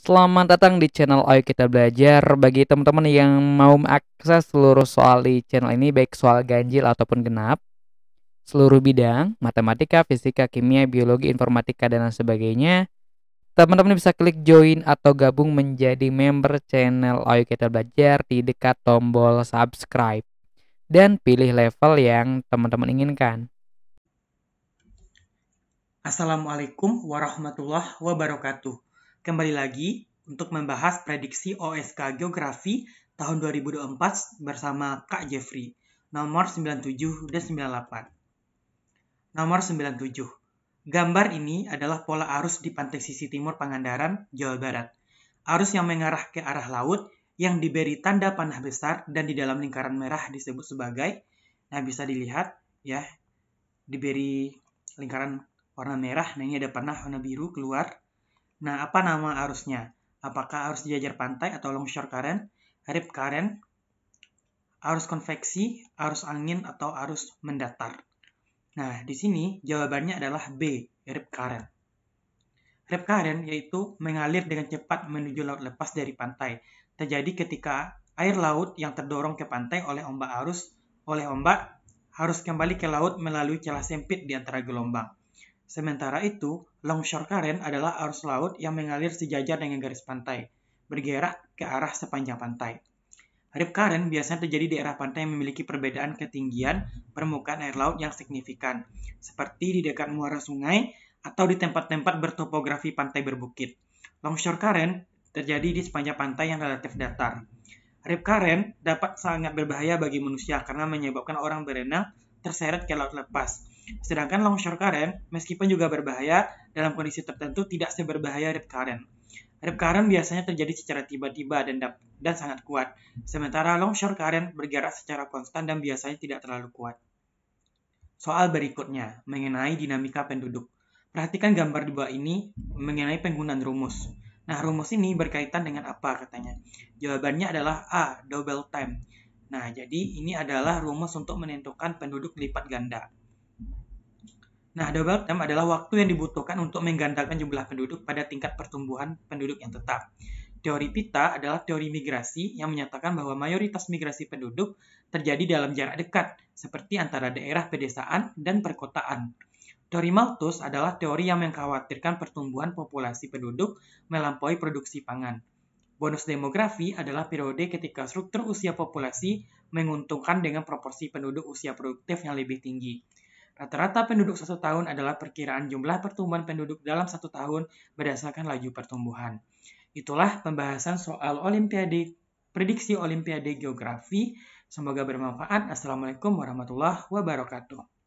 Selamat datang di channel Ayo Kita Belajar. Bagi teman-teman yang mau mengakses seluruh soal di channel ini, baik soal ganjil ataupun genap, seluruh bidang, matematika, fisika, kimia, biologi, informatika, dan lain sebagainya, teman-teman bisa klik join atau gabung menjadi member channel Ayo Kita Belajar di dekat tombol subscribe. Dan pilih level yang teman-teman inginkan. Assalamualaikum warahmatullahi wabarakatuh. Kembali lagi untuk membahas prediksi OSK Geografi tahun 2024 bersama Kak Jeffrey, nomor 97 dan 98. Nomor 97. Gambar ini adalah pola arus di pantai sisi timur Pangandaran, Jawa Barat. Arus yang mengarah ke arah laut yang diberi tanda panah besar dan di dalam lingkaran merah disebut sebagai, nah bisa dilihat ya, diberi lingkaran warna merah, nah ini ada panah warna biru keluar, Nah, apa nama arusnya? Apakah arus jajar pantai atau longshore current, rip current, arus konveksi, arus angin, atau arus mendatar? Nah, di sini jawabannya adalah B, rip current. Rip current yaitu mengalir dengan cepat menuju laut lepas dari pantai. Terjadi ketika air laut yang terdorong ke pantai oleh ombak arus oleh ombak harus kembali ke laut melalui celah sempit di antara gelombang. Sementara itu, longshore current adalah arus laut yang mengalir sejajar dengan garis pantai, bergerak ke arah sepanjang pantai. Rip current biasanya terjadi di daerah pantai yang memiliki perbedaan ketinggian permukaan air laut yang signifikan, seperti di dekat muara sungai atau di tempat-tempat bertopografi pantai berbukit. Longshore current terjadi di sepanjang pantai yang relatif datar. Rip current dapat sangat berbahaya bagi manusia karena menyebabkan orang berenang terseret ke laut lepas, Sedangkan longshore current, meskipun juga berbahaya, dalam kondisi tertentu tidak seberbahaya rip current. Rip current biasanya terjadi secara tiba-tiba dan, dan sangat kuat, sementara longshore current bergerak secara konstan dan biasanya tidak terlalu kuat. Soal berikutnya, mengenai dinamika penduduk. Perhatikan gambar di bawah ini mengenai penggunaan rumus. Nah, rumus ini berkaitan dengan apa katanya? Jawabannya adalah A, double time. Nah, jadi ini adalah rumus untuk menentukan penduduk lipat ganda. Nah, double time adalah waktu yang dibutuhkan untuk menggandakan jumlah penduduk pada tingkat pertumbuhan penduduk yang tetap. Teori pita adalah teori migrasi yang menyatakan bahwa mayoritas migrasi penduduk terjadi dalam jarak dekat, seperti antara daerah pedesaan dan perkotaan. Teori Malthus adalah teori yang mengkhawatirkan pertumbuhan populasi penduduk melampaui produksi pangan. Bonus demografi adalah periode ketika struktur usia populasi menguntungkan dengan proporsi penduduk usia produktif yang lebih tinggi. Rata-rata penduduk satu tahun adalah perkiraan jumlah pertumbuhan penduduk dalam satu tahun berdasarkan laju pertumbuhan. Itulah pembahasan soal Olimpiade, prediksi Olimpiade Geografi. Semoga bermanfaat. Assalamualaikum warahmatullahi wabarakatuh.